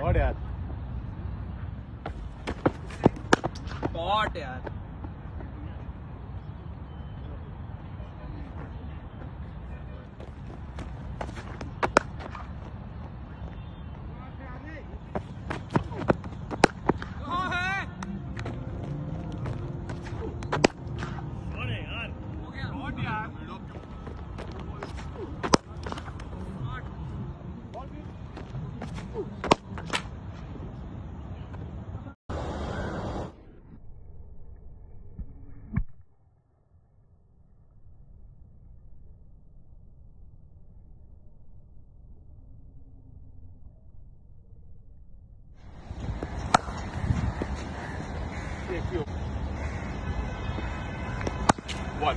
यार यार One.